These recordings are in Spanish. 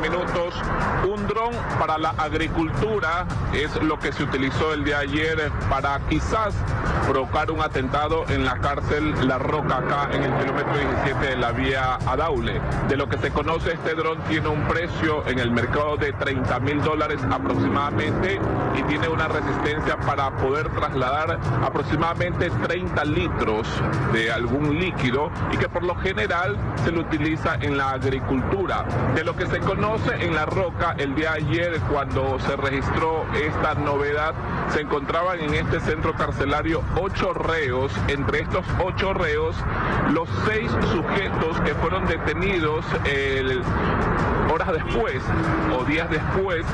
minutos. Un dron para la agricultura es lo que se utilizó el día de ayer para quizás provocar un atentado en la cárcel La Roca, acá en el kilómetro 17 de la vía Adaule. De lo que se conoce, este dron tiene un precio en el mercado de 30 mil dólares aproximadamente y tiene una resistencia para poder trasladar aproximadamente 30 litros de algún líquido y que por lo general se lo utiliza en la agricultura. De lo que se conoce en La Roca el día ayer cuando se registró esta novedad. Se encontraban en este centro carcelario ocho reos. Entre estos ocho reos, los seis sujetos que fueron detenidos horas después o días después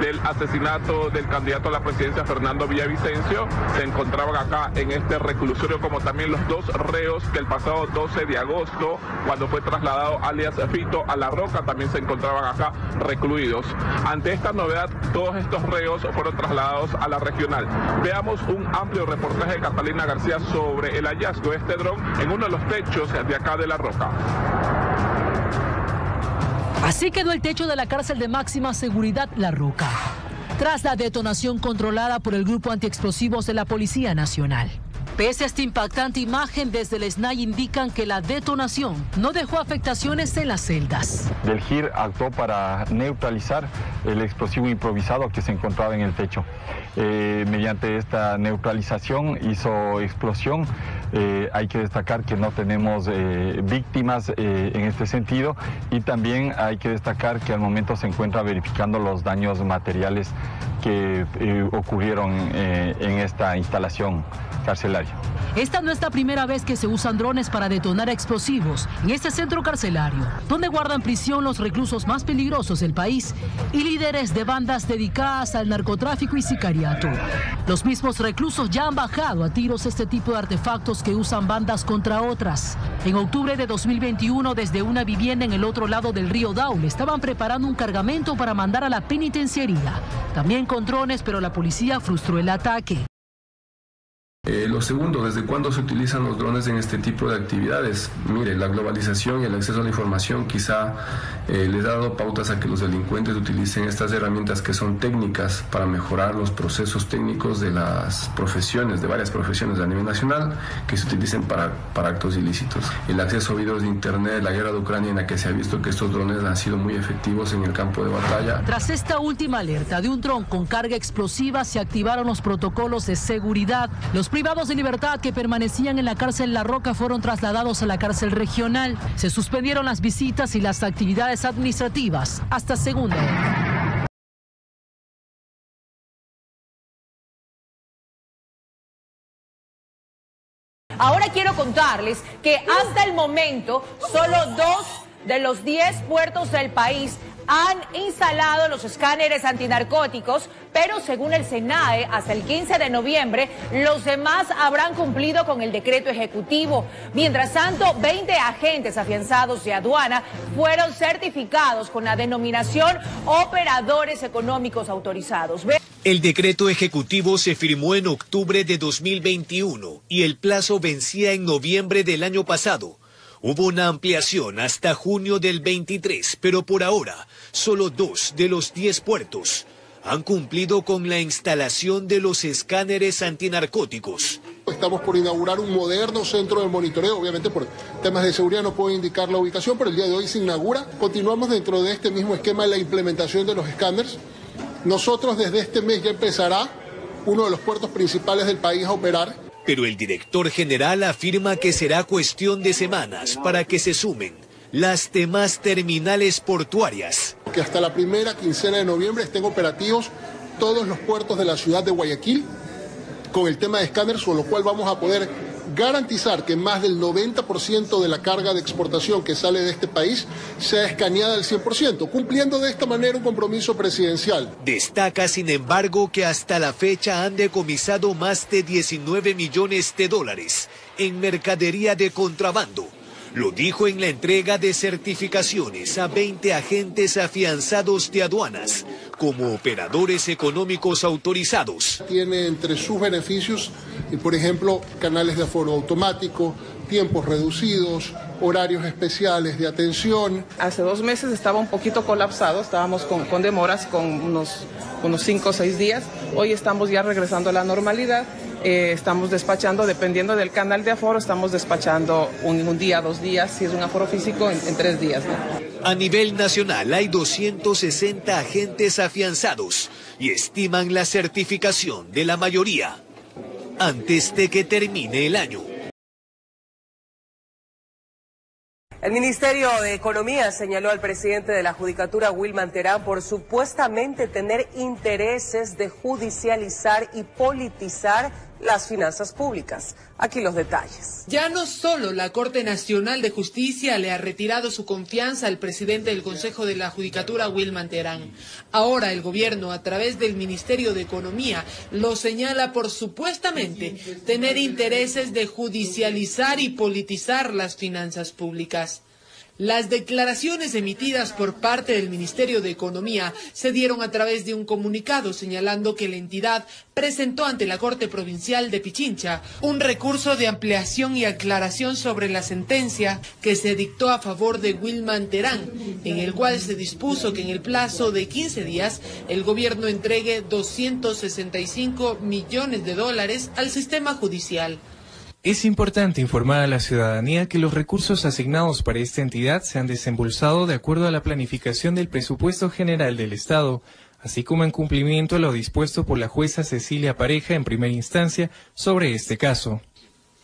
del asesinato del candidato a la presidencia Fernando Villavicencio se encontraban acá en este reclusorio como también los dos reos que el pasado 12 de agosto cuando fue trasladado alias Fito a La Roca también se encontraban acá recluidos. Ante esta novedad, todos estos reos fueron trasladados a la regional. Veamos un amplio reportaje de Catalina García sobre el hallazgo de este dron en uno de los techos de acá de La Roca. Así quedó el techo de la cárcel de máxima seguridad La Roca, tras la detonación controlada por el grupo antiexplosivos de la Policía Nacional. Pese a esta impactante imagen, desde el SNAI indican que la detonación no dejó afectaciones en las celdas. Del GIR actuó para neutralizar el explosivo improvisado que se encontraba en el techo. Eh, mediante esta neutralización hizo explosión. Eh, hay que destacar que no tenemos eh, víctimas en este sentido y también hay que destacar que al momento se encuentra verificando los daños materiales que ocurrieron en esta instalación carcelaria. Esta no es la primera vez que se usan drones para detonar explosivos en este centro carcelario, donde guardan prisión los reclusos más peligrosos del país y líderes de bandas dedicadas al narcotráfico y sicariato. Los mismos reclusos ya han bajado a tiros este tipo de artefactos que usan bandas contra otras. En octubre de 2021, desde una vivienda en el otro lado del río Daule, estaban preparando un cargamento para mandar a la penitenciaría. También con drones, pero la policía frustró el ataque. Eh, lo segundo, ¿desde cuándo se utilizan los drones en este tipo de actividades? Mire, la globalización y el acceso a la información quizá eh, les ha dado pautas a que los delincuentes utilicen estas herramientas que son técnicas para mejorar los procesos técnicos de las profesiones, de varias profesiones a nivel nacional, que se utilicen para, para actos ilícitos. El acceso a videos de Internet, la guerra de Ucrania en la que se ha visto que estos drones han sido muy efectivos en el campo de batalla. Tras esta última alerta de un dron con carga explosiva, se activaron los protocolos de seguridad. Los privados de libertad que permanecían en la cárcel La Roca fueron trasladados a la cárcel regional. Se suspendieron las visitas y las actividades administrativas hasta segunda Ahora quiero contarles que hasta el momento solo dos de los diez puertos del país han instalado los escáneres antinarcóticos, pero según el SENAE, hasta el 15 de noviembre, los demás habrán cumplido con el decreto ejecutivo. Mientras tanto, 20 agentes afianzados de aduana fueron certificados con la denominación operadores económicos autorizados. El decreto ejecutivo se firmó en octubre de 2021 y el plazo vencía en noviembre del año pasado. Hubo una ampliación hasta junio del 23, pero por ahora solo dos de los diez puertos han cumplido con la instalación de los escáneres antinarcóticos. Estamos por inaugurar un moderno centro de monitoreo, obviamente por temas de seguridad no puedo indicar la ubicación, pero el día de hoy se inaugura. Continuamos dentro de este mismo esquema de la implementación de los escáneres. Nosotros desde este mes ya empezará uno de los puertos principales del país a operar pero el director general afirma que será cuestión de semanas para que se sumen las demás terminales portuarias. Que hasta la primera quincena de noviembre estén operativos todos los puertos de la ciudad de Guayaquil con el tema de escáneres, con lo cual vamos a poder garantizar que más del 90% de la carga de exportación que sale de este país sea escaneada al 100%, cumpliendo de esta manera un compromiso presidencial. Destaca, sin embargo, que hasta la fecha han decomisado más de 19 millones de dólares en mercadería de contrabando lo dijo en la entrega de certificaciones a 20 agentes afianzados de aduanas como operadores económicos autorizados. Tiene entre sus beneficios, por ejemplo, canales de aforo automático, tiempos reducidos, horarios especiales de atención. Hace dos meses estaba un poquito colapsado, estábamos con, con demoras, con unos, unos cinco o seis días. Hoy estamos ya regresando a la normalidad. Eh, estamos despachando, dependiendo del canal de aforo, estamos despachando un, un día, dos días, si es un aforo físico, en, en tres días. ¿no? A nivel nacional hay 260 agentes afianzados y estiman la certificación de la mayoría antes de que termine el año. El Ministerio de Economía señaló al presidente de la Judicatura, Wilman Terán, por supuestamente tener intereses de judicializar y politizar las finanzas públicas. Aquí los detalles. Ya no solo la Corte Nacional de Justicia le ha retirado su confianza al presidente del Consejo de la Judicatura, Wilman Terán. Ahora el gobierno, a través del Ministerio de Economía, lo señala por supuestamente tener intereses de judicializar y politizar las finanzas públicas. Las declaraciones emitidas por parte del Ministerio de Economía se dieron a través de un comunicado señalando que la entidad presentó ante la Corte Provincial de Pichincha un recurso de ampliación y aclaración sobre la sentencia que se dictó a favor de Wilman Terán, en el cual se dispuso que en el plazo de 15 días el gobierno entregue 265 millones de dólares al sistema judicial. Es importante informar a la ciudadanía que los recursos asignados para esta entidad se han desembolsado de acuerdo a la planificación del presupuesto general del Estado, así como en cumplimiento a lo dispuesto por la jueza Cecilia Pareja en primera instancia sobre este caso.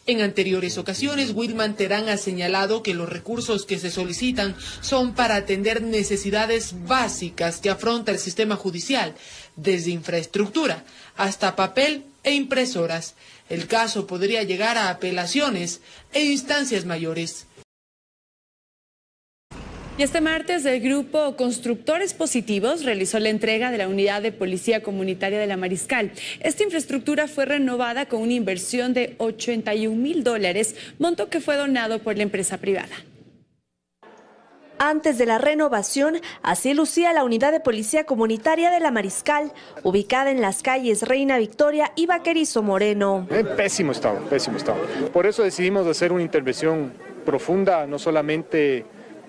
En anteriores ocasiones, Wilman Terán ha señalado que los recursos que se solicitan son para atender necesidades básicas que afronta el sistema judicial, desde infraestructura hasta papel e impresoras. El caso podría llegar a apelaciones e instancias mayores. Y este martes el grupo Constructores Positivos realizó la entrega de la unidad de policía comunitaria de la Mariscal. Esta infraestructura fue renovada con una inversión de 81 mil dólares, monto que fue donado por la empresa privada. Antes de la renovación, así lucía la unidad de policía comunitaria de la Mariscal, ubicada en las calles Reina Victoria y Vaquerizo Moreno. En pésimo estado, pésimo estado. Por eso decidimos hacer una intervención profunda, no solamente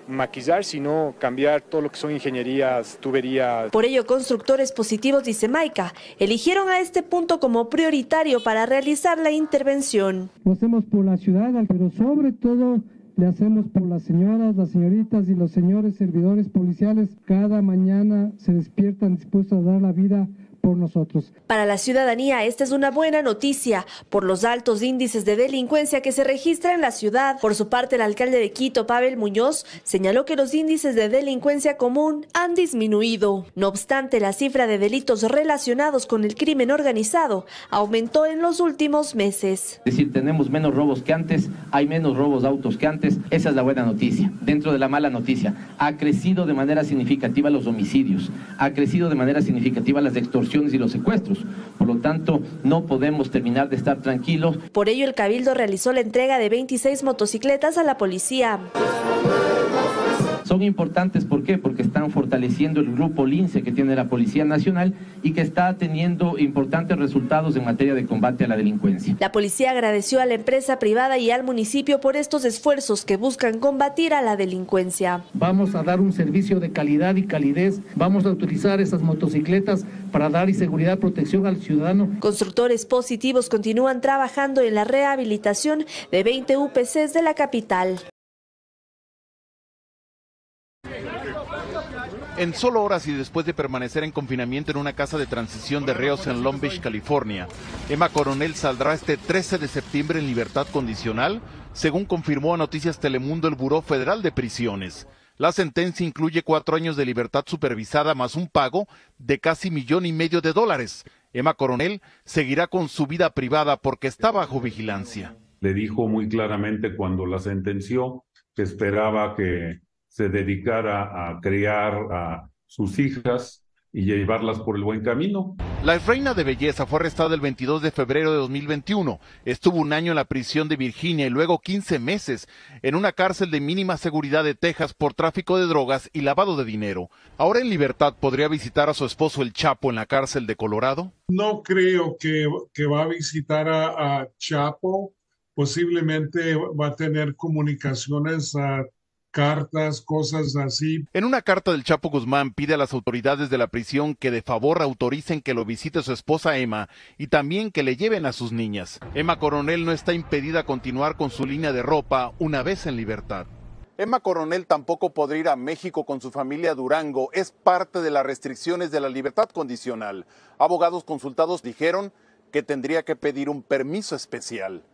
maquillar, sino cambiar todo lo que son ingenierías, tuberías. Por ello, constructores positivos, dice Maica, eligieron a este punto como prioritario para realizar la intervención. Lo hacemos por la ciudad, pero sobre todo le hacemos por las señoras, las señoritas y los señores servidores policiales. Cada mañana se despiertan dispuestos a dar la vida por nosotros. Para la ciudadanía, esta es una buena noticia por los altos índices de delincuencia que se registran en la ciudad. Por su parte, el alcalde de Quito, Pavel Muñoz, señaló que los índices de delincuencia común han disminuido. No obstante, la cifra de delitos relacionados con el crimen organizado aumentó en los últimos meses. Es decir, tenemos menos robos que antes, hay menos robos de autos que antes. Esa es la buena noticia. Dentro de la mala noticia, ha crecido de manera significativa los homicidios, ha crecido de manera significativa las y los secuestros. Por lo tanto, no podemos terminar de estar tranquilos. Por ello, el Cabildo realizó la entrega de 26 motocicletas a la policía. Son importantes, ¿por qué? Porque están fortaleciendo el grupo LINCE que tiene la Policía Nacional y que está teniendo importantes resultados en materia de combate a la delincuencia. La policía agradeció a la empresa privada y al municipio por estos esfuerzos que buscan combatir a la delincuencia. Vamos a dar un servicio de calidad y calidez. Vamos a utilizar esas motocicletas para dar y seguridad, protección al ciudadano. Constructores positivos continúan trabajando en la rehabilitación de 20 UPCs de la capital. En solo horas y después de permanecer en confinamiento en una casa de transición de reos en Long Beach, California, Emma Coronel saldrá este 13 de septiembre en libertad condicional, según confirmó a Noticias Telemundo el Buró Federal de Prisiones. La sentencia incluye cuatro años de libertad supervisada más un pago de casi millón y medio de dólares. Emma Coronel seguirá con su vida privada porque está bajo vigilancia. Le dijo muy claramente cuando la sentenció que esperaba que se dedicara a criar a sus hijas y llevarlas por el buen camino. La reina de belleza fue arrestada el 22 de febrero de 2021. Estuvo un año en la prisión de Virginia y luego 15 meses en una cárcel de mínima seguridad de Texas por tráfico de drogas y lavado de dinero. Ahora en libertad podría visitar a su esposo el Chapo en la cárcel de Colorado. No creo que, que va a visitar a, a Chapo posiblemente va a tener comunicaciones a cartas, cosas así. En una carta del Chapo Guzmán pide a las autoridades de la prisión que de favor autoricen que lo visite su esposa Emma y también que le lleven a sus niñas. Emma Coronel no está impedida a continuar con su línea de ropa una vez en libertad. Emma Coronel tampoco podrá ir a México con su familia a Durango. Es parte de las restricciones de la libertad condicional. Abogados consultados dijeron que tendría que pedir un permiso especial.